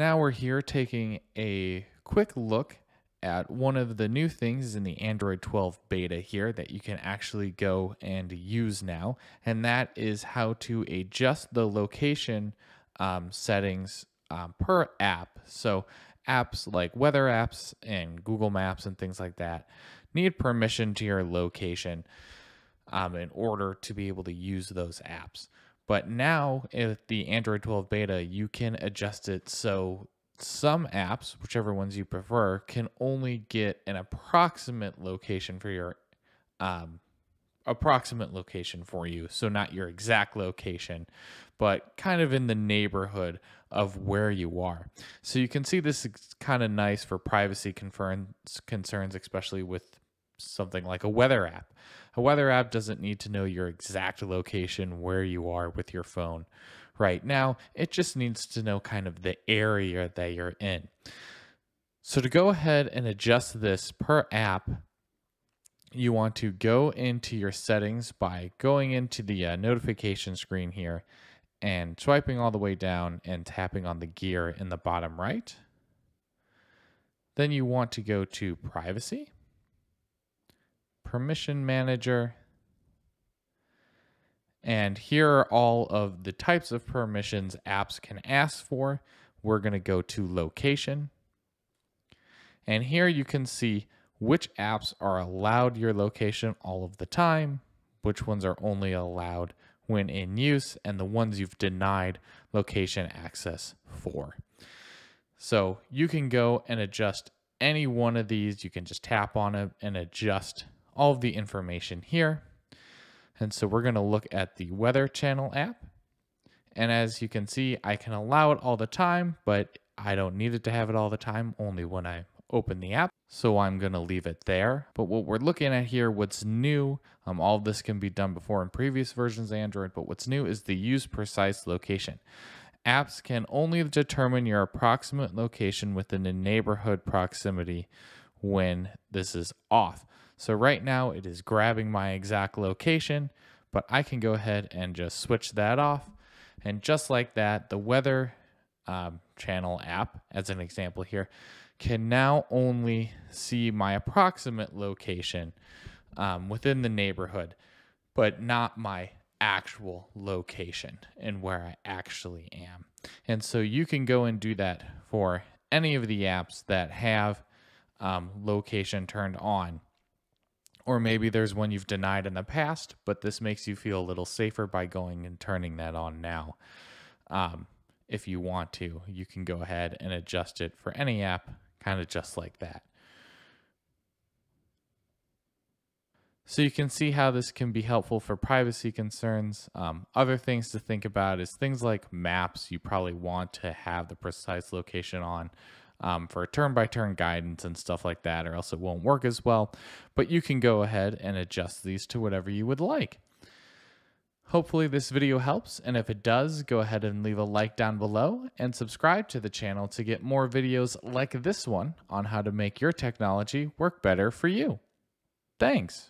Now we're here taking a quick look at one of the new things in the Android 12 beta here that you can actually go and use now, and that is how to adjust the location um, settings um, per app. So apps like weather apps and Google Maps and things like that need permission to your location um, in order to be able to use those apps. But now, with the Android 12 beta, you can adjust it so some apps, whichever ones you prefer, can only get an approximate location for your um, approximate location for you. So not your exact location, but kind of in the neighborhood of where you are. So you can see this is kind of nice for privacy concerns, especially with something like a weather app. A weather app doesn't need to know your exact location where you are with your phone right now. It just needs to know kind of the area that you're in. So to go ahead and adjust this per app, you want to go into your settings by going into the uh, notification screen here and swiping all the way down and tapping on the gear in the bottom right. Then you want to go to privacy permission manager. And here are all of the types of permissions apps can ask for. We're going to go to location. And here you can see which apps are allowed your location all of the time, which ones are only allowed when in use, and the ones you've denied location access for. So you can go and adjust any one of these. You can just tap on it and adjust all of the information here. And so we're going to look at the Weather Channel app. And as you can see, I can allow it all the time, but I don't need it to have it all the time, only when I open the app. So I'm going to leave it there. But what we're looking at here, what's new, um, all this can be done before in previous versions of Android, but what's new is the use precise location. Apps can only determine your approximate location within a neighborhood proximity when this is off. So right now it is grabbing my exact location, but I can go ahead and just switch that off. And just like that, the weather um, channel app, as an example here, can now only see my approximate location um, within the neighborhood, but not my actual location and where I actually am. And so you can go and do that for any of the apps that have um, location turned on. Or maybe there's one you've denied in the past, but this makes you feel a little safer by going and turning that on now. Um, if you want to, you can go ahead and adjust it for any app, kind of just like that. So you can see how this can be helpful for privacy concerns. Um, other things to think about is things like maps you probably want to have the precise location on um, for turn by turn guidance and stuff like that, or else it won't work as well. But you can go ahead and adjust these to whatever you would like. Hopefully this video helps, and if it does, go ahead and leave a like down below and subscribe to the channel to get more videos like this one on how to make your technology work better for you. Thanks.